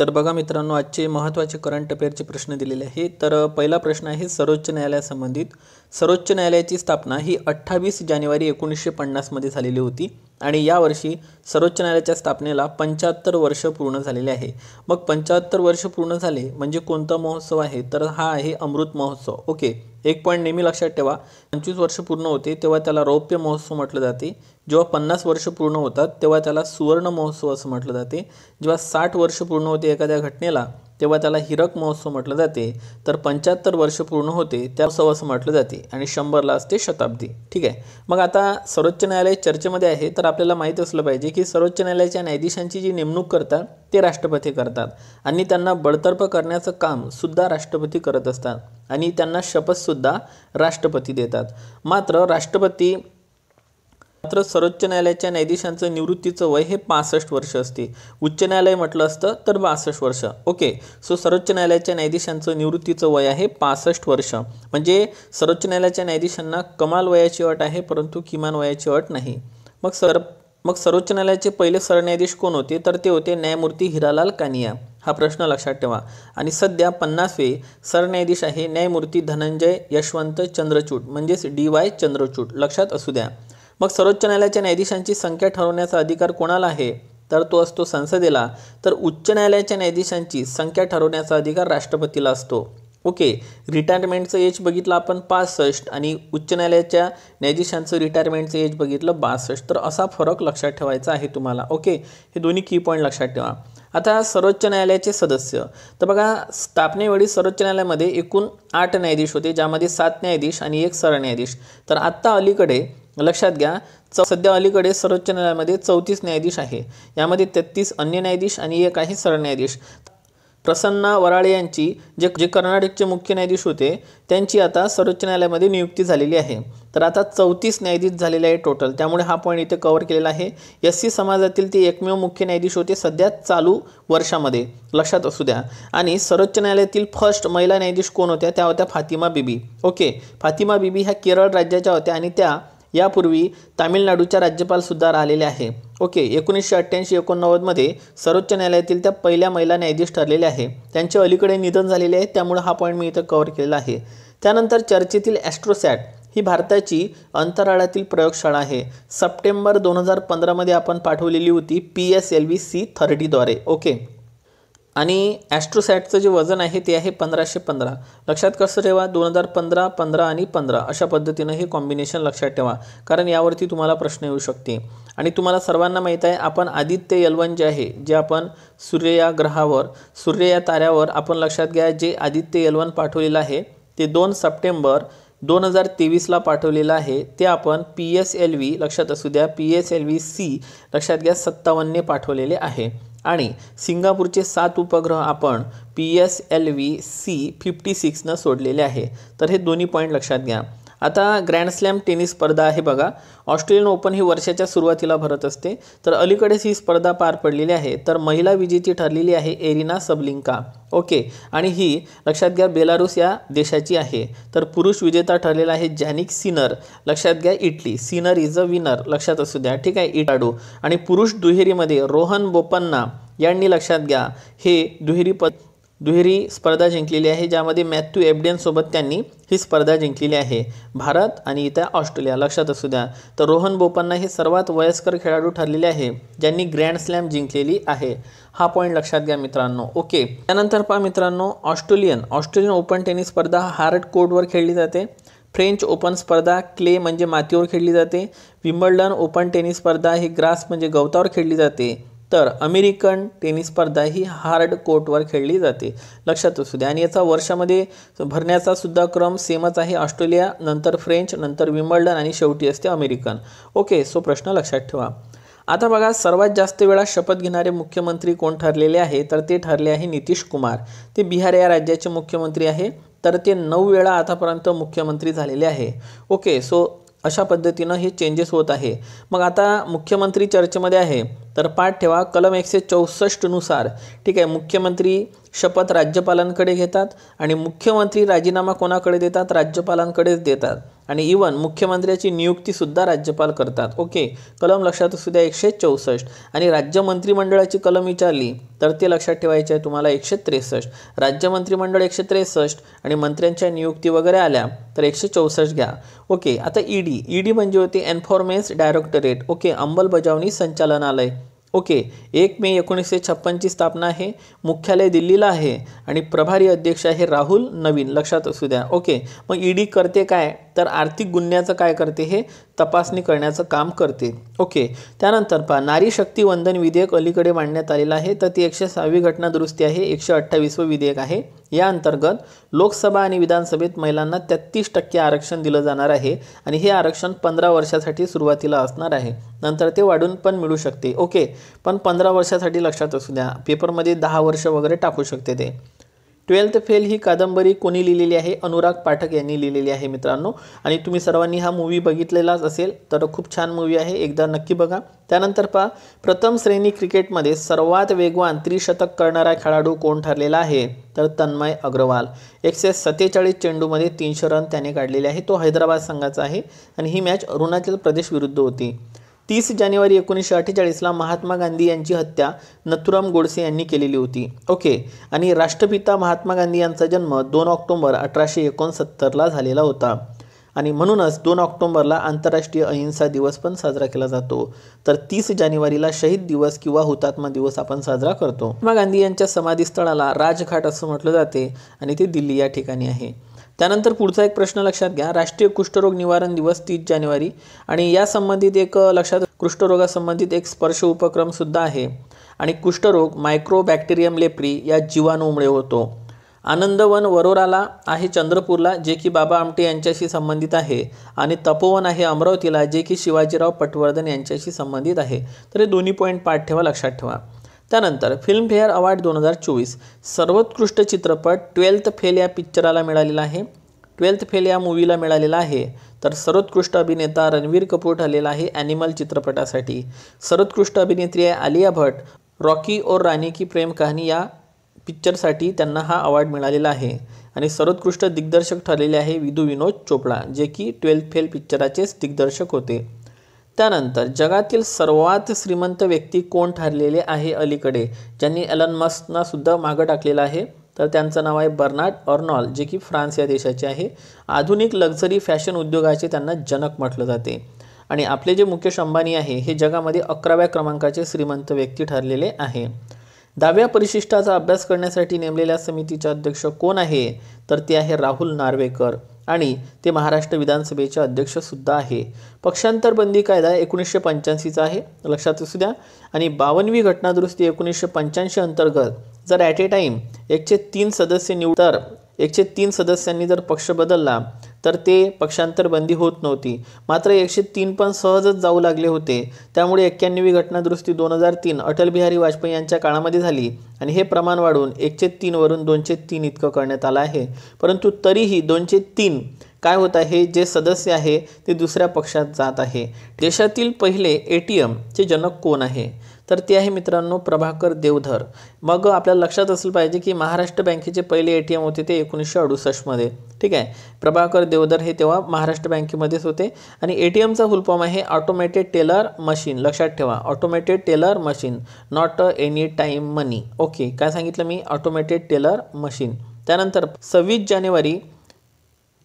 तर बघा मित्रांनो आजचे महत्त्वाचे करंट अफेअरचे प्रश्न दिलेले आहे तर पहिला प्रश्न आहे सर्वोच्च न्यायालयासंबंधित सर्वोच्च न्यायालयाची स्थापना ही अठ्ठावीस जानेवारी एकोणीसशे पन्नासमध्ये झालेली होती. आणि यावर्षी सर्वोच्च न्यायालयाच्या स्थापनेला पंच्याहत्तर वर्ष पूर्ण झालेले आहे. मग पंच्याहत्तर वर्ष पूर्ण झाले म्हणजे कोणता महोत्सव आहे? तर हा आहे अमृत महोत्सव. ओके. एक पॉईंट नेहमी लक्षात ठेवा. पंचवीस वर्ष पूर्ण होते तेव्हा त्याला रौप्य महोत्सव म्हटलं जाते. जेव्हा पन्नास वर्ष पूर्ण होतात तेव्हा त्याला सुवर्ण महोत्सव असं म्हटलं जाते. जेव्हा साठ वर्ष पूर्ण होते एखाद्या घटनेला तेव्हा त्याला हिरक महोत्सव म्हटलं जाते. तर पंच्याहत्तर वर्ष पूर्ण होते त्या उत्सव असं म्हटलं जाते. आणि शंभरला असते शताब्दी. ठीक आहे? मग आता सर्वोच्च न्यायालय चर्चेमध्ये आहे तर आपल्याला माहीत असलं पाहिजे की सर्वोच्च न्यायालयाच्या न्यायाधीशांची जी नेमणूक करतात ते राष्ट्रपती करतात. आणि त्यांना बडतर्फ करण्याचं काम सुद्धा राष्ट्रपती करत असतात. आणि त्यांना शपथसुद्धा राष्ट्रपती देतात. मात्र राष्ट्रपती मात्र सर्वोच्च न्यायालयाच्या न्यायाधीशांचं निवृत्तीचं वय हे पासष्ट वर्ष असते. उच्च न्यायालय म्हटलं असतं तर बासष्ट वर्ष. ओके सो सर्वोच्च न्यायालयाच्या न्यायाधीशांचं निवृत्तीचं वय आहे पासष्ट वर्ष. म्हणजे सर्वोच्च न्यायालयाच्या न्यायाधीशांना कमाल वयाची अट आहे परंतु किमान वयाची अट नाही. मग सर मग सर्वोच्च न्यायालयाचे पहिले सरन्यायाधीश कोण होते? तर ते होते न्यायमूर्ती हिरालाल कानिया. हा प्रश्न लक्षात ठेवा. आणि सध्या पन्नासवे सरन्यायाधीश आहे न्यायमूर्ती धनंजय यशवंत चंद्रचूड म्हणजेच डी वाय चंद्रचूड. लक्षात असू द्या. मग सर्वोच्च न्यायालयाच्या न्यायाधीशांची संख्या ठरवण्याचा अधिकार कोणाला आहे? तर तो असतो संसदेला. तर उच्च न्यायालयाच्या न्यायाधीशांची संख्या ठरवण्याचा अधिकार राष्ट्रपतीला असतो. ओके रिटायरमेंटचं एज बघितलं आपण पासष्ट आणि उच्च न्यायालयाच्या न्यायाधीशांचं रिटायरमेंटचं एज बघितलं बासष्ट. तर असा फरक लक्षात ठेवायचा आहे तुम्हाला. ओके हे दोन्ही की पॉईंट लक्षात ठेवा. आता सर्वोच्च न्यायालयाचे सदस्य. तर बघा स्थापनेवेळी सर्वोच्च न्यायालयामध्ये एकूण आठ न्यायाधीश होते ज्यामध्ये सात न्यायाधीश आणि एक सरन्यायाधीश. तर आत्ता अलीकडे लक्षात घ्या च सध्या अलीकडे सर्वोच्च न्यायालयामध्ये चौतीस न्यायाधीश आहे. यामध्ये तेहतीस अन्य न्यायाधीश आणि एक आहे सरन्यायाधीश. प्रसन्ना वराळे यांची जे जे कर्नाटकचे मुख्य न्यायाधीश होते त्यांची आता सर्वोच्च न्यायालयामध्ये नियुक्ती झालेली आहे. तर आता चौतीस न्यायाधीश झालेले आहे टोटल त्यामुळे हा पॉईंट इथे कव्हर केलेला आहे. एस सी समाजातील ते एकमेव मुख्य न्यायाधीश होते सध्या चालू वर्षामध्ये. लक्षात असू द्या. आणि सर्वोच्च न्यायालयातील फर्स्ट महिला न्यायाधीश कोण होत्या? त्या होत्या फातिमा बिबी. ओके. फातिमा बिबी ह्या केरळ राज्याच्या होत्या आणि त्या यापूर्वी तामिळनाडूच्या राज्यपालसुद्धा राहिलेल्या आहे. ओके एकोणीसशे अठ्ठ्याऐंशी एकोणनव्वदमध्ये सर्वोच्च न्यायालयातील त्या पहिल्या महिला न्यायाधीश ठरलेल्या आहे. त्यांचे अलीकडे निधन झालेले आहे त्यामुळे हा पॉईंट मी इथं कव्हर केलेला आहे. त्यानंतर चर्चेतील ॲस्ट्रोसॅट ही भारताची अंतराळातील प्रयोगशाळा आहे. सप्टेंबर दोन हजार पंधरामध्ये आपण पाठवलेली होती P S L V C थर्टीद्वारे. Okay. आणि ॲस्ट्रोसॅटचं जे वजन आहे ते आहे पंधराशे पंधरा. लक्षात कसं ठेवा? दोन हजार पंधरा पंधरा आणि पंधरा. अशा पद्धतीनं हे कॉम्बिनेशन लक्षात ठेवा. कारण यावरती तुम्हाला प्रश्न येऊ शकते. आणि तुम्हाला सर्वांना माहीत आहे आपण आदित्य यलवन जे आहे जे आपण सूर्य या ग्रहावर सूर्य या ताऱ्यावर आपण लक्षात घ्या जे आदित्य यलवन पाठवलेलं आहे ते दोन सप्टेंबर दोन हजार तेवीसला पाठवलेलं आहे ते आपण पी एस एल व्ही लक्षात असू द्या. P S L V C लक्षात घ्या सत्तावन्नने पाठवलेले आहे. आणि सिंगापूरचे सात उपग्रह आपण P S L V C fifty सिक्सनं सोडलेले आहे. तर हे दोन्ही पॉईंट लक्षात घ्या. आता ग्रँड स्लॅम टेनिस स्पर्धा आहे बघा. ऑस्ट्रेलियन ओपन ही वर्षाच्या सुरुवातीला भरत असते. तर अलीकडेच ही स्पर्धा पार पडलेली आहे. तर महिला विजेती ठरलेली आहे एरिना सबलिंका. ओके. आणि ही लक्षात घ्या बेलारूस या देशाची आहे. तर पुरुष विजेता ठरलेला आहे जॅनिक सिनर लक्षात घ्या Italy. Sinner is a winner लक्षात असू द्या. ठीक आहे इटाडू. आणि पुरुष दुहेरीमध्ये रोहन बोपन्ना यांनी लक्षात घ्या. हे दुहेरी पद दुहेरी स्पर्धा जिंकलेली आहे ज्यामध्ये मॅथ्यू एबडेनसोबत त्यांनी ही स्पर्धा जिंकलेली आहे. भारत आणि इथं ऑस्ट्रेलिया लक्षात असू द्या. तर रोहन बोपन्ना हे सर्वात वयस्कर खेळाडू ठरलेले आहे ज्यांनी ग्रँड स्लॅम जिंकलेली आहे. हा पॉईंट लक्षात घ्या मित्रांनो. ओके. त्यानंतर पहा मित्रांनो ऑस्ट्रेलियन. ऑस्ट्रेलियन ओपन टेनिस स्पर्धा हार्ड कोर्टवर खेळली जाते. फ्रेंच ओपन स्पर्धा क्ले म्हणजे मातीवर खेळली जाते. विम्बल्डन ओपन टेनिस स्पर्धा ही ग्रास म्हणजे गवतावर खेळली जाते. तर अमेरिकन टेनिस स्पर्धा ही हार्ड कोर्टवर खेळली जाते. लक्षात असू द्या आणि याचा वर्षामध्ये भरण्याचा सुद्धा क्रम सेमच आहे. ऑस्ट्रेलिया नंतर फ्रेंच नंतर विम्बल्डन आणि शेवटी असते अमेरिकन. ओके सो प्रश्न लक्षात ठेवा. आता बघा सर्वात जास्त वेळा शपथ घेणारे मुख्यमंत्री कोण ठरलेले आहे? तर ते ठरले आहे नितीश कुमार. ते बिहार या राज्याचे मुख्यमंत्री आहे. तर ते नऊ वेळा आतापर्यंत मुख्यमंत्री झालेले आहे. ओके सो अशा पद्धतीनं हे चेंजेस होत आहे. मग आता मुख्यमंत्री चर्चेमध्ये आहे. तर पाठ ठेवा कलम एकशे चौसष्टनुसार ठीक आहे मुख्यमंत्री शपथ राज्यपालांकडे घेतात आणि मुख्यमंत्री राजीनामा कोणाकडे देतात? राज्यपालांकडेच देतात. आणि इवन मुख्यमंत्र्याची नियुक्तीसुद्धा राज्यपाल करतात. ओके कलम लक्षात असू द्या एकशे चौसष्ट. आणि राज्य मंत्रिमंडळाची कलम विचारली तर ते लक्षात ठेवायचे आहे तुम्हाला एकशे त्रेसष्ट. राज्य मंत्रिमंडळ एकशे त्रेसष्ट आणि मंत्र्यांच्या नियुक्ती वगैरे आल्या तर एकशे चौसष्ट घ्या. ओके आता ईडी ईडी म्हणजे होते एन्फॉर्मेन्स डायरेक्टरेट ओके अंमलबजावणी संचालनालय. ओके एक मे एकोणीसशे छप्पनची स्थापना आहे मुख्यालय दिल्लीला आहे आणि प्रभारी अध्यक्ष आहे राहुल नवीन लक्षात असू द्या ओके मग ईडी करते काय? तर आर्थिक गुन्ह्याचं काय करते हे तपासणी करण्याचं काम करते. ओके त्यानंतर पहा नारी शक्ती वंदन विधेयक अलीकडे मांडण्यात आलेलं आहे तर ती एकशे सहावी घटना दुरुस्ती आहे एकशे अठ्ठावीसवं विधेयक आहे. या अंतर्गत लोकसभा आणि विधानसभेत महिलांना तेहत्तीस टक्के आरक्षण दिलं जाणार आहे आणि हे आरक्षण पंधरा वर्षासाठी सुरुवातीला असणार आहे. नंतर ते वाढून पण मिळू शकते. ओके पण पंधरा वर्षासाठी लक्षात असू द्या पेपरमध्ये दहा वर्ष वगैरे टाकू शकते ते. ट्वेल्थ फेल ही कादंबरी कोणी लिहिलेली आहे? अनुराग पाठक यांनी लिहिलेली आहे मित्रांनो. आणि तुम्ही सर्वांनी हा मूवी बघितलेलाच असेल तर खूप छान मूवी आहे. एकदा नक्की बघा. त्यानंतर पहा प्रथम श्रेणी क्रिकेटमध्ये सर्वात वेगवान त्रिशतक करणारा खेळाडू कोण ठरलेला आहे? तर तन्मय अग्रवाल. एकशे सत्तेचाळीस चेंडूमध्ये तीनशे रन त्याने काढलेले आहे. तो हैदराबाद संघाचा आहे. आणि ही मॅच अरुणाचल प्रदेश विरुद्ध होती. तीस जानेवारी एकोणीसशे अठ्ठेचाळीसला महात्मा गांधी यांची हत्या नथुराम गोडसे यांनी केलेली होती. ओके आणि राष्ट्रपिता महात्मा गांधी यांचा जन्म दोन ऑक्टोंबर अठराशे एकोणसत्तरला झालेला होता. आणि म्हणूनच दोन ऑक्टोंबरला आंतरराष्ट्रीय अहिंसा दिवस पण साजरा केला जातो. तर तीस जानेवारीला शहीद दिवस किंवा हुतात्मा दिवस आपण साजरा करतो. महात्मा गांधी यांच्या समाधीस्थळाला राजघाट असं म्हटलं जाते आणि ते दिल्ली या ठिकाणी आहे. त्यानंतर पुढचा एक प्रश्न लक्षात घ्या. राष्ट्रीय कुष्ठरोग निवारण दिवस तीस जानेवारी. आणि या संबंधित एक लक्षात कुष्ठरोगासंबंधित एक स्पर्श उपक्रमसुद्धा आहे. आणि कुष्ठरोग मायक्रोबॅक्टेरियम लेप्री या जीवाणूमुळे होतो. आनंदवन वरोराला आहे चंद्रपूरला जे की बाबा आमटे यांच्याशी संबंधित आहे. आणि तपोवन आहे अमरावतीला जे की शिवाजीराव पटवर्धन यांच्याशी संबंधित आहे. तर हे दोन्ही पॉईंट पाठ ठेवा लक्षात ठेवा. त्यानंतर फिल्मफेअर अवॉर्ड दोन हजार चोवीस. सर्वोत्कृष्ट चित्रपट ट्वेल्थ फेल या पिक्चराला मिळालेला आहे. ट्वेल्थ फेल या मूवीला मिळालेला आहे. तर सर्वोत्कृष्ट अभिनेता रणवीर कपूर ठरलेला आहे ॲनिमल चित्रपटासाठी. सर्वोत्कृष्ट अभिनेत्री आहे आलिया भट रॉकी और राणी की प्रेम कहाणी या पिक्चरसाठी त्यांना हा अवॉर्ड मिळालेला आहे. आणि सर्वोत्कृष्ट दिग्दर्शक ठरलेले आहे विदू विनोद चोपडा जे की ट्वेल्थ फेल पिक्चराचेच दिग्दर्शक होते. त्यानंतर जगातील सर्वात श्रीमंत व्यक्ती कोण ठरलेले आहे अलीकडे? ज्यांनी एलन मस्कना सुद्धा मागं टाकलेलं आहे. तर त्यांचं नाव आहे बर्नार्ड ऑर्नॉल जे की फ्रान्स या देशाचे आहे. आधुनिक लक्झरी फॅशन उद्योगाचे त्यांना जनक म्हटलं जाते. आणि आपले जे मुकेश अंबानी आहे हे जगामध्ये अकराव्या क्रमांकाचे श्रीमंत व्यक्ती ठरलेले आहे. दहाव्या परिशिष्टाचा अभ्यास करण्यासाठी नेमलेल्या समितीचे अध्यक्ष कोण आहे? तर ते आहे राहुल नार्वेकर. आणि ते महाराष्ट्र विधानसभेचे अध्यक्षसुद्धा आहे. पक्षांतर बंदी कायदा एकोणीसशे पंच्याऐंशीचा आहे. लक्षात असू द्या. आणि बावनवी घटनादुरुस्ती एकोणीसशे पंच्याऐंशी अंतर्गत जर ॲट ए टाईम एकशे तीन सदस्य निवड तर एकशे तीन सदस्यांनी जर पक्ष बदलला तर ते पक्षांतर बंदी होत नव्हती. मात्र एकशे तीन पण सहजच जाऊ लागले होते. त्यामुळे एक्क्याण्णवी घटनादुरुस्ती दोन हजार तीन अटल बिहारी वाजपेयी यांच्या काळामध्ये झाली आणि हे प्रमाण वाढून एकशे तीनवरून दोनशे तीन इतकं करण्यात आलं आहे. परंतु तरीही दोनशे तीन काय होत आहे? जे सदस्य आहे ते दुसऱ्या पक्षात जात आहे. देशातील पहिले ए टी एमचे जनक कोण आहे? तर ते आहे मित्रांनो प्रभाकर देवधर. मग आपल्याला लक्षात असलं पाहिजे की महाराष्ट्र बँकेचे पहिले ए टी एम होते ते एकोणीसशे अडुसष्टमध्ये ठीक आहे? प्रभाकर देवधर हे तेव्हा महाराष्ट्र बँकेमध्येच होते. आणि ए टी एमचा फुल फॉर्म आहे ऑटोमॅटेड टेलर मशीन लक्षात ठेवा automated teller machine not any time money okay काय सांगितलं मी? ऑटोमॅटेड टेलर मशीन त्यानंतर सव्वीस जानेवारी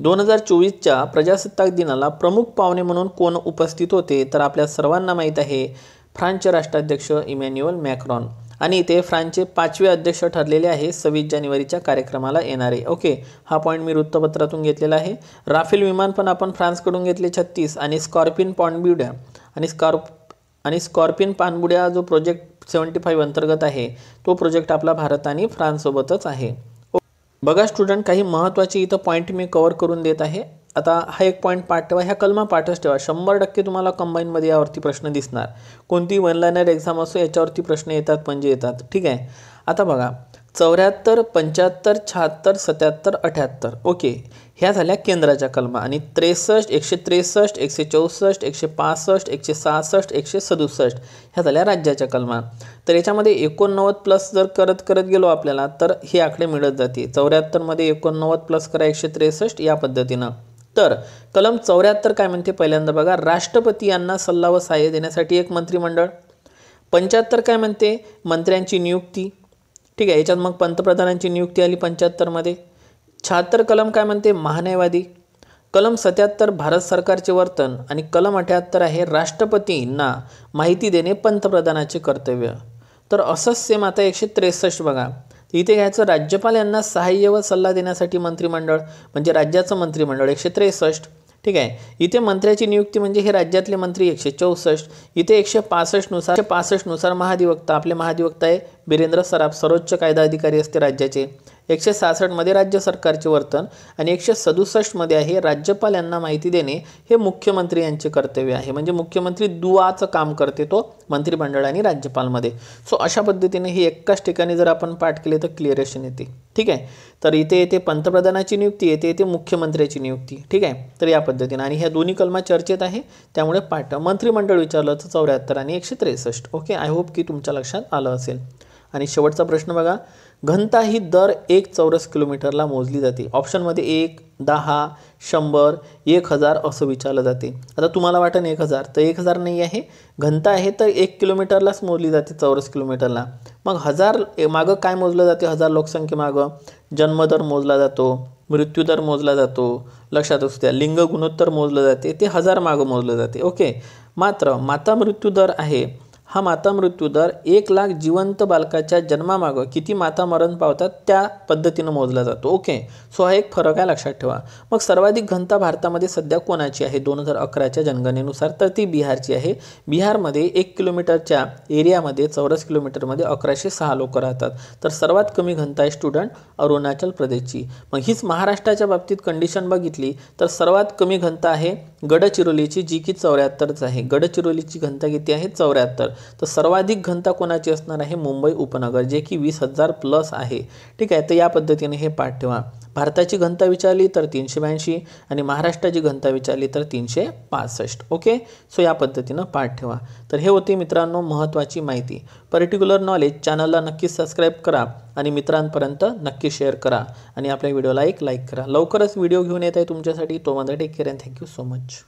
दोन हजार चोवीसच्या प्रजासत्ताक दिनाला प्रमुख पाहुणे म्हणून कोण उपस्थित होते? तर आपल्या सर्वांना माहीत आहे फ्रान्सचे राष्ट्राध्यक्ष इमॅन्युअल मॅक्रॉन. आणि ते फ्रान्सचे पाचवे अध्यक्ष ठरलेले आहे सव्वीस जानेवारीच्या कार्यक्रमाला येणारे. ओके हा पॉईंट मी वृत्तपत्रातून घेतलेला आहे. राफेल विमान पण आपण फ्रान्सकडून घेतले छत्तीस आणि स्कॉर्पिन पॉन्डब्युड्या आणि स्कॉर्प आणि स्कॉर्पिन पानबुड्या जो प्रोजेक्ट सेवन्टी फाईव्ह अंतर्गत आहे तो प्रोजेक्ट आपला भारत आणि फ्रान्ससोबतच आहे. बघा स्टुडंट काही महत्त्वाचे इथं पॉईंट मी कवर करून देत आहे. आता हा एक पॉईंट पाठ ठेवा ह्या कलमा पाठच ठेवा. शंभर टक्के तुम्हाला कंबाईनमध्ये यावरती प्रश्न दिसणार. कोणती वन लायनर एक्झाम असो याच्यावरती प्रश्न येतात म्हणजे येतात. ठीक आहे? आता बघा. चौऱ्याहत्तर पंच्याहत्तर शहात्तर सत्याहत्तर अठ्याहत्तर. ओके. ह्या झाल्या केंद्राच्या कलमा. आणि त्रेसष्ट एकशे त्रेसष्ट एकशे चौसष्ट एकशे पासष्ट एकशे सहासष्ट एकशे सदुसष्ट. ह्या झाल्या राज्याच्या कलमा. तर याच्यामध्ये एकोणनव्वद प्लस जर करत करत गेलो आपल्याला तर हे आकडे मिळत जाते चौऱ्याहत्तरमध्ये एकोणनव्वद प्लस करा एकशे त्रेसष्ट या पद्धतीनं. तर कलम चौऱ्याहत्तर काय म्हणते पहिल्यांदा बघा राष्ट्रपती यांना सल्ला व सहाय्य देण्यासाठी एक मंत्रिमंडळ. पंच्याहत्तर काय म्हणते मंत्र्यांची नियुक्ती. ठीक आहे याच्यात मग पंतप्रधानांची नियुक्ती आली पंच्याहत्तरमध्ये शहात्तर कलम काय म्हणते महान्यायवादी. कलम सत्याहत्तर भारत सरकारचे वर्तन. आणि कलम अठ्याहत्तर आहे राष्ट्रपतींना माहिती देणे पंतप्रधानाचे कर्तव्य. तर असंच सेम आता एकशे त्रेसष्ट बघा. इथे घ्यायचं राज्यपाल यांना सहाय्य व सल्ला देण्यासाठी मंत्रिमंडळ म्हणजे राज्याचं मंत्रिमंडळ एकशे त्रेसष्ट ठीक आहे. इथे मंत्र्याची नियुक्ती म्हणजे हे राज्यातले मंत्री एकशे चौसष्ट इथे एकशे पासष्टनुसार पासष्टनुसार महाधिवक्ता आपले महाधिवक्ता आहे बिरेंद्र सराफ सर्वोच्च कायदा अधिकारी असते राज्याचे. एकशे सहासष्टमध्ये राज्य सरकारचे वर्तन आणि एकशे सदुसष्टमध्ये आहे राज्यपाल यांना माहिती देणे हे मुख्यमंत्री यांचे कर्तव्य आहे. म्हणजे मुख्यमंत्री दुआचं काम करते तो मंत्रिमंडळ आणि राज्यपालमध्ये. सो अशा पद्धतीने ही एकाच ठिकाणी जर आपण पाठ केले तर क्लिअरेशन येते. ठीक आहे? तर इथे येते पंतप्रधानाची नियुक्ती येते येते मुख्यमंत्र्याची नियुक्ती. ठीक आहे? तर या पद्धतीने. आणि ह्या दोन्ही कलमा चर्चेत आहे. त्यामुळे पाठ मंत्रिमंडळ विचारलं तर चौऱ्याहत्तर आणि एकशे त्रेसष्ट. ओके आय होप की तुमच्या लक्षात आलं असेल. आणि शेवटचा प्रश्न बघा. घनता ही दर एक चौरस किलोमीटरला मोजली जाते. ऑप्शनमध्ये एक दहा शंभर एक हजार असं विचारलं जाते. आता तुम्हाला वाटेल एक हजार तर एक हजार नाही आहे. घनता आहे तर एक किलोमीटरलाच मोजली जाते चौरस किलोमीटरला. मग हजार मागं काय मोजलं जाते? हजार लोकसंख्येमागं जन्मदर मोजला जातो मृत्यूदर मोजला जातो. लक्षात असू द्या लिंग गुणोत्तर मोजलं जाते ते हजार मागं मोजलं जाते. ओके. मात्र माता मृत्यूदर आहे. हा माता मृत्यू दर एक लाख जिवंत बालकाच्या जन्मामागं किती माता मरण पावतात त्या पद्धतीनं मोजला जातो. ओके? सो हा एक फरक आहे लक्षात ठेवा. मग सर्वाधिक घनता भारतामध्ये सध्या कोणाची आहे? दोन हजार अकराच्या जनगणनेनुसार तर ती बिहारची आहे. बिहारमध्ये एक किलोमीटरच्या एरियामध्ये चौरस किलोमीटरमध्ये अकराशे सहा लोक राहतात. तर सर्वात कमी घनता आहे स्टुडंट अरुणाचल प्रदेशची. मग हीच महाराष्ट्राच्या बाबतीत कंडिशन बघितली तर सर्वात कमी घनता आहे गडचिरोलीची जी की चौऱ्याहत्तरच आहे. गडचिरोलीची घनता किती आहे? चौऱ्याहत्तर. तर सर्वाधिक घनता कोणाची असणार आहे? मुंबई उपनगर जे की वीस हजार प्लस आहे. ठीक आहे तर या पद्धतीने हे पाठ ठेवा. भारताची घनता विचारली तर तीनशे ब्याऐंशी आणि महाराष्ट्राची घनता विचारली तर तीनशे पासष्ट. ओके? सो या पद्धतीनं पाठ ठेवा. तर हे होते मित्रांनो महत्त्वाची माहिती. पर्टिक्युलर नॉलेज चॅनलला नक्की सबस्क्राईब करा आणि मित्रांपर्यंत नक्की शेअर करा आणि आपल्या व्हिडिओला एक लाईक करा. लवकरच व्हिडिओ घेऊन येत आहे तुमच्यासाठी. तो माझा take care and thank you so much